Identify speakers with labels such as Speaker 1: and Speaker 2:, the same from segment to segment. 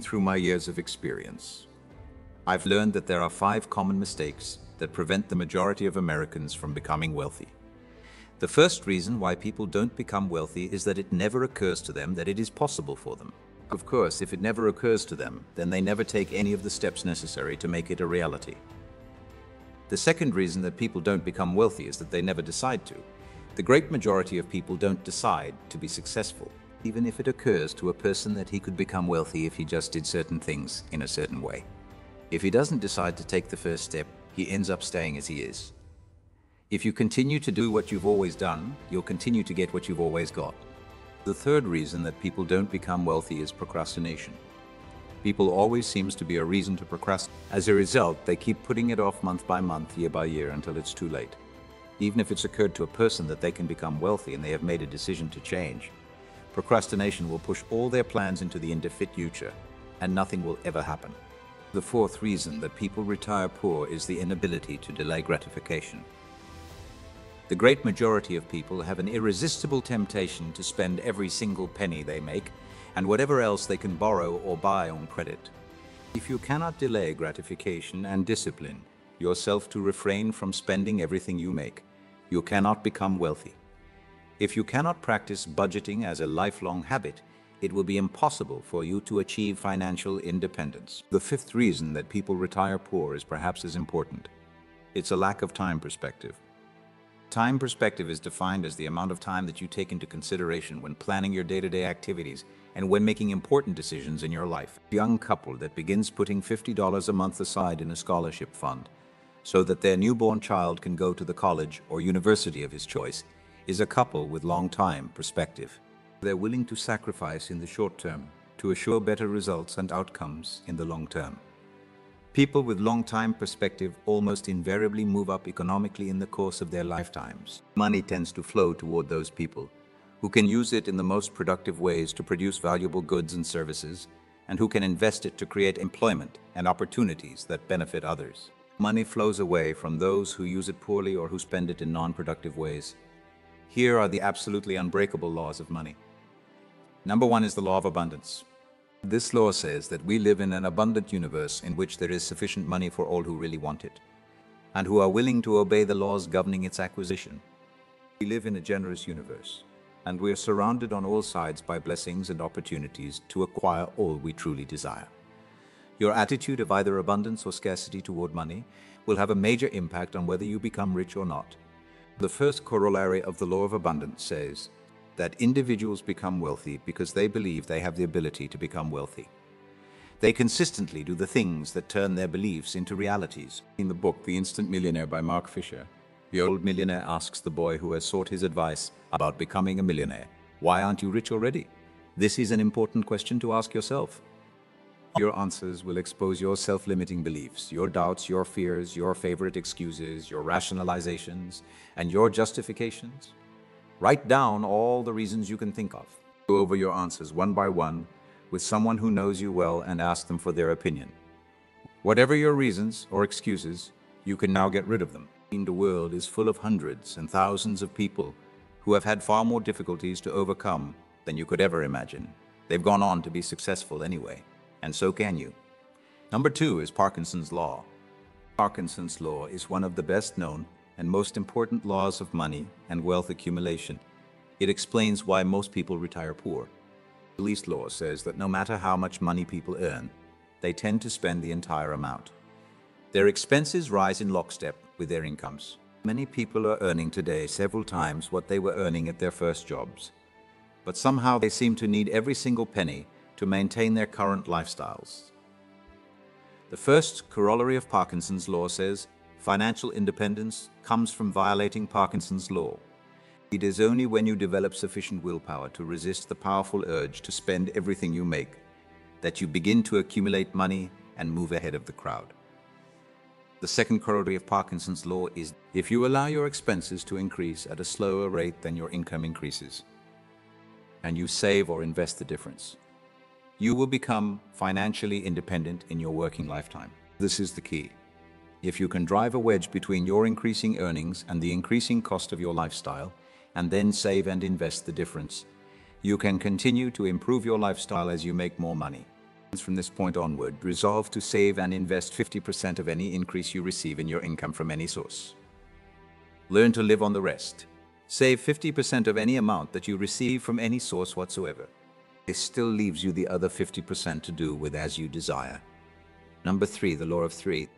Speaker 1: Through my years of experience, I've learned that there are five common mistakes that prevent the majority of Americans from becoming wealthy. The first reason why people don't become wealthy is that it never occurs to them that it is possible for them. Of course, if it never occurs to them, then they never take any of the steps necessary to make it a reality. The second reason that people don't become wealthy is that they never decide to. The great majority of people don't decide to be successful, even if it occurs to a person that he could become wealthy if he just did certain things in a certain way. If he doesn't decide to take the first step, he ends up staying as he is. If you continue to do what you've always done, you'll continue to get what you've always got. The third reason that people don't become wealthy is procrastination. People always seems to be a reason to procrastinate. As a result, they keep putting it off month by month, year by year, until it's too late. Even if it's occurred to a person that they can become wealthy and they have made a decision to change, procrastination will push all their plans into the indefinite future, and nothing will ever happen. The fourth reason that people retire poor is the inability to delay gratification. The great majority of people have an irresistible temptation to spend every single penny they make and whatever else they can borrow or buy on credit. If you cannot delay gratification and discipline yourself to refrain from spending everything you make, you cannot become wealthy. If you cannot practice budgeting as a lifelong habit, it will be impossible for you to achieve financial independence. The fifth reason that people retire poor is perhaps as important. It's a lack of time perspective. Time perspective is defined as the amount of time that you take into consideration when planning your day-to-day activities and when making important decisions in your life. A young couple that begins putting $50 a month aside in a scholarship fund so that their newborn child can go to the college or university of his choice is a couple with long time perspective. They're willing to sacrifice in the short term to assure better results and outcomes in the long term. People with long-time perspective almost invariably move up economically in the course of their lifetimes. Money tends to flow toward those people who can use it in the most productive ways to produce valuable goods and services, and who can invest it to create employment and opportunities that benefit others. Money flows away from those who use it poorly or who spend it in non-productive ways. Here are the absolutely unbreakable laws of money. Number one is the law of abundance. This law says that we live in an abundant universe in which there is sufficient money for all who really want it, and who are willing to obey the laws governing its acquisition. We live in a generous universe, and we are surrounded on all sides by blessings and opportunities to acquire all we truly desire. Your attitude of either abundance or scarcity toward money will have a major impact on whether you become rich or not. The first corollary of the law of abundance says that individuals become wealthy because they believe they have the ability to become wealthy. They consistently do the things that turn their beliefs into realities. In the book The Instant Millionaire by Mark Fisher, the old millionaire asks the boy who has sought his advice about becoming a millionaire, why aren't you rich already? This is an important question to ask yourself. Your answers will expose your self-limiting beliefs, your doubts, your fears, your favorite excuses, your rationalizations, and your justifications. Write down all the reasons you can think of. Go over your answers one by one with someone who knows you well and ask them for their opinion. Whatever your reasons or excuses, you can now get rid of them. The world is full of hundreds and thousands of people who have had far more difficulties to overcome than you could ever imagine. They've gone on to be successful anyway, and so can you. Number two is Parkinson's Law. Parkinson's Law is one of the best known and most important laws of money and wealth accumulation. It explains why most people retire poor. The least law says that no matter how much money people earn, they tend to spend the entire amount. Their expenses rise in lockstep with their incomes. Many people are earning today several times what they were earning at their first jobs. But somehow they seem to need every single penny to maintain their current lifestyles. The first corollary of Parkinson's law says Financial independence comes from violating Parkinson's law. It is only when you develop sufficient willpower to resist the powerful urge to spend everything you make that you begin to accumulate money and move ahead of the crowd. The second corollary of Parkinson's law is if you allow your expenses to increase at a slower rate than your income increases, and you save or invest the difference, you will become financially independent in your working lifetime. This is the key. If you can drive a wedge between your increasing earnings and the increasing cost of your lifestyle, and then save and invest the difference, you can continue to improve your lifestyle as you make more money. From this point onward, resolve to save and invest 50% of any increase you receive in your income from any source. Learn to live on the rest. Save 50% of any amount that you receive from any source whatsoever. This still leaves you the other 50% to do with as you desire. Number three, the law of three.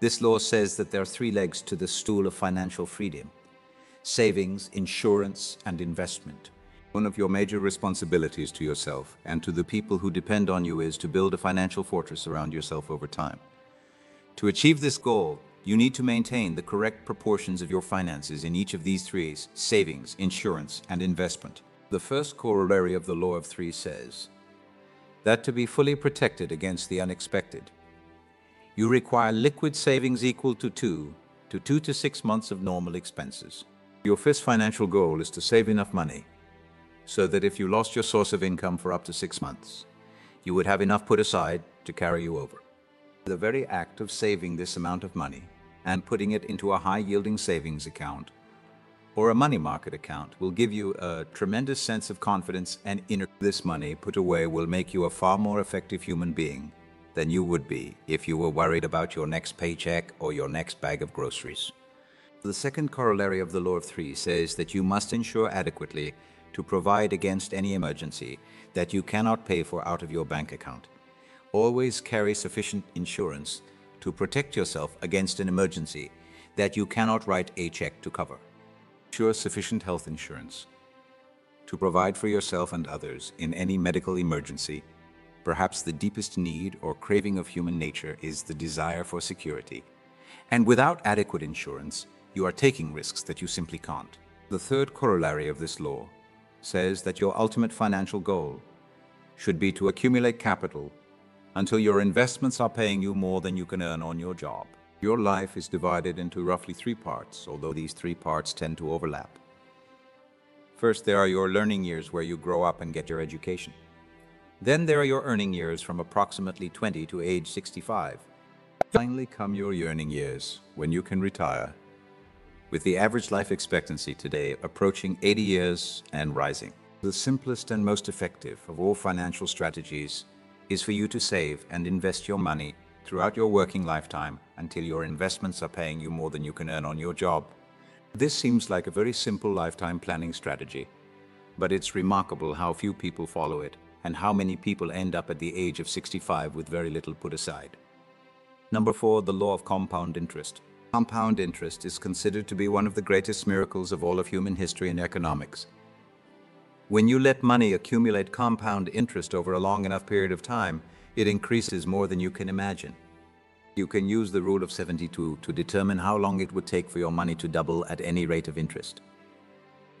Speaker 1: This law says that there are three legs to the stool of financial freedom savings, insurance, and investment. One of your major responsibilities to yourself and to the people who depend on you is to build a financial fortress around yourself over time. To achieve this goal, you need to maintain the correct proportions of your finances in each of these three savings, insurance, and investment. The first corollary of the law of three says that to be fully protected against the unexpected, you require liquid savings equal to two to two to six months of normal expenses. Your first financial goal is to save enough money so that if you lost your source of income for up to six months, you would have enough put aside to carry you over. The very act of saving this amount of money and putting it into a high-yielding savings account or a money market account will give you a tremendous sense of confidence and inner this money put away will make you a far more effective human being than you would be if you were worried about your next paycheck or your next bag of groceries. The second corollary of the law of three says that you must insure adequately to provide against any emergency that you cannot pay for out of your bank account. Always carry sufficient insurance to protect yourself against an emergency that you cannot write a check to cover. Ensure sufficient health insurance to provide for yourself and others in any medical emergency. Perhaps the deepest need or craving of human nature is the desire for security. And without adequate insurance, you are taking risks that you simply can't. The third corollary of this law says that your ultimate financial goal should be to accumulate capital until your investments are paying you more than you can earn on your job. Your life is divided into roughly three parts, although these three parts tend to overlap. First, there are your learning years where you grow up and get your education. Then there are your earning years from approximately 20 to age 65. Finally come your yearning years, when you can retire, with the average life expectancy today approaching 80 years and rising. The simplest and most effective of all financial strategies is for you to save and invest your money throughout your working lifetime until your investments are paying you more than you can earn on your job. This seems like a very simple lifetime planning strategy, but it's remarkable how few people follow it and how many people end up at the age of 65 with very little put aside. Number four, the law of compound interest. Compound interest is considered to be one of the greatest miracles of all of human history and economics. When you let money accumulate compound interest over a long enough period of time, it increases more than you can imagine. You can use the rule of 72 to determine how long it would take for your money to double at any rate of interest.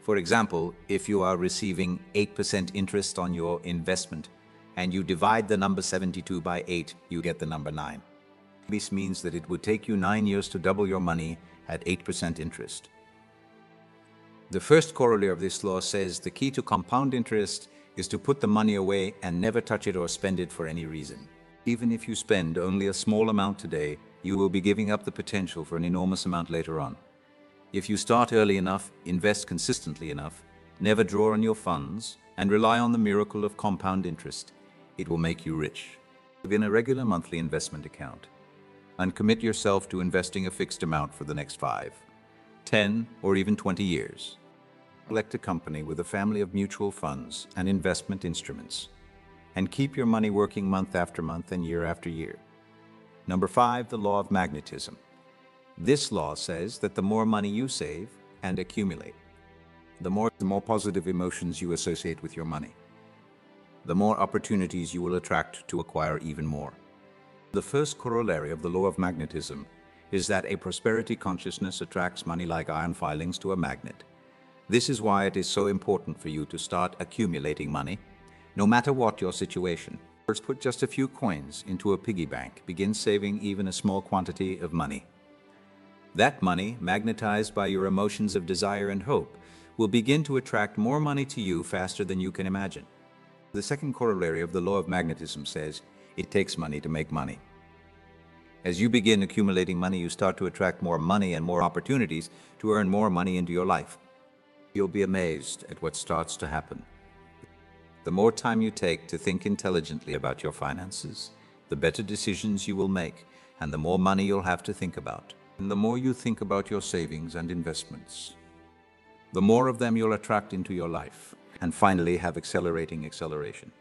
Speaker 1: For example, if you are receiving 8% interest on your investment and you divide the number 72 by 8, you get the number 9. This means that it would take you 9 years to double your money at 8% interest. The first corollary of this law says the key to compound interest is to put the money away and never touch it or spend it for any reason. Even if you spend only a small amount today, you will be giving up the potential for an enormous amount later on. If you start early enough, invest consistently enough, never draw on your funds, and rely on the miracle of compound interest, it will make you rich. Begin a regular monthly investment account and commit yourself to investing a fixed amount for the next 5, 10, or even 20 years. Select a company with a family of mutual funds and investment instruments, and keep your money working month after month and year after year. Number five, the law of magnetism. This law says that the more money you save and accumulate, the more, the more positive emotions you associate with your money, the more opportunities you will attract to acquire even more. The first corollary of the law of magnetism is that a prosperity consciousness attracts money like iron filings to a magnet. This is why it is so important for you to start accumulating money, no matter what your situation. First, put just a few coins into a piggy bank. Begin saving even a small quantity of money. That money, magnetized by your emotions of desire and hope, will begin to attract more money to you faster than you can imagine. The second corollary of the law of magnetism says, it takes money to make money. As you begin accumulating money, you start to attract more money and more opportunities to earn more money into your life. You'll be amazed at what starts to happen. The more time you take to think intelligently about your finances, the better decisions you will make, and the more money you'll have to think about. And the more you think about your savings and investments, the more of them you'll attract into your life, and finally have accelerating acceleration.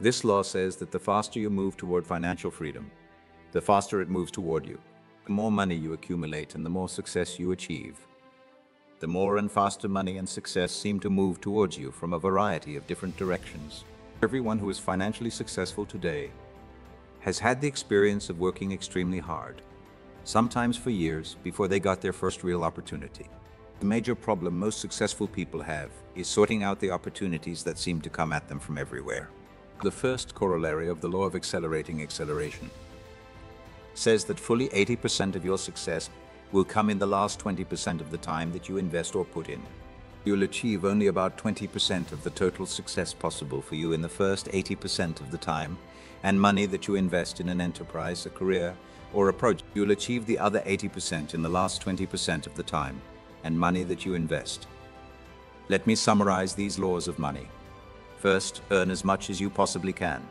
Speaker 1: This law says that the faster you move toward financial freedom, the faster it moves toward you. The more money you accumulate and the more success you achieve, the more and faster money and success seem to move towards you from a variety of different directions. Everyone who is financially successful today has had the experience of working extremely hard, sometimes for years before they got their first real opportunity. The major problem most successful people have is sorting out the opportunities that seem to come at them from everywhere. The first corollary of the law of accelerating acceleration says that fully 80% of your success will come in the last 20% of the time that you invest or put in. You'll achieve only about 20% of the total success possible for you in the first 80% of the time and money that you invest in an enterprise, a career, or a project. You'll achieve the other 80% in the last 20% of the time and money that you invest. Let me summarize these laws of money. First, earn as much as you possibly can.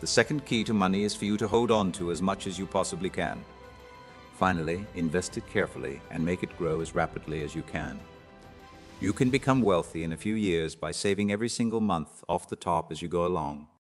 Speaker 1: The second key to money is for you to hold on to as much as you possibly can. Finally, invest it carefully and make it grow as rapidly as you can. You can become wealthy in a few years by saving every single month off the top as you go along.